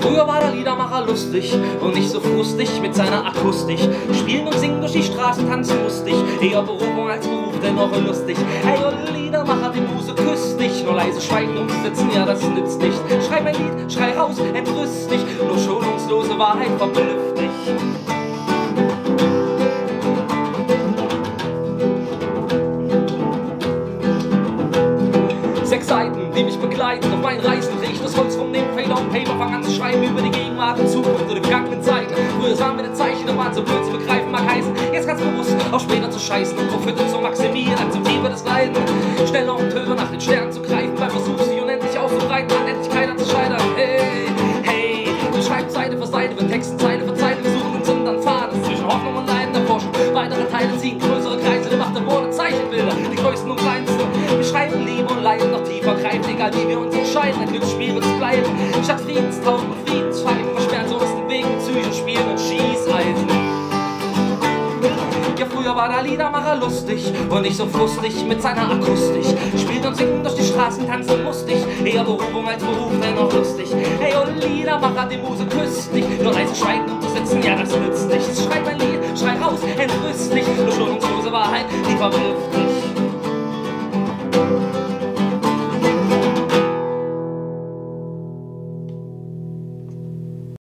Früher war der Liedermacher lustig und nicht so frustig mit seiner Akustik. Spielen und singen durch die Straßen, tanzen lustig. Eher Berufung als Beruf, dennoch lustig. Ey, oh Liedermacher, die Muse küsst dich. Nur leise schweigen und sitzen, ja, das nützt nicht. Schreib ein Lied, schrei raus, entrüst dich. Nur schonungslose Wahrheit verblüfft dich. Sechs Seiten, die mich begleiten auf meinen Reisen. Dreh ich das Holz rum, nehm Fader und Paper, fang an zu schreiben über die Gegenwart und Zukunft oder vergangenen Zeiten. Früher sahen wir die Zeichen, waren so blöd zu begreifen, mag heißen. Jetzt ganz bewusst, auch später zu scheißen und Profite zu maximieren, akzeptieren das Leiden. Schneller und höher nach den Sternen zu greifen, beim Versuch, sie unendlich auszubreiten, an Endlichkeit zu scheitern. Hey, hey, du schreibst Seite für Seite, wir texten Zeile für Zeile, wie wir uns entscheiden, ein Glücksspiel wird es bleiben. Statt Friedenstauben und Friedenspfeifen versperren sie uns den Weg Psyche, Spielen und Schießeisen. Ja, früher war der Liedermacher lustig und nicht so frustig mit seiner Akustik. Spielt und singt durch die Straßen, tanzen lustig. Eher Berufung als Beruf, dennoch lustig. Hey, oh Liedermacher, die Muse küsst dich. Nur leise schweigen und zu ja, das nützt nichts. Schreib ein Lied, schrei raus, entrüst dich. Nur schonungslose Wahrheit, die verwirft dich.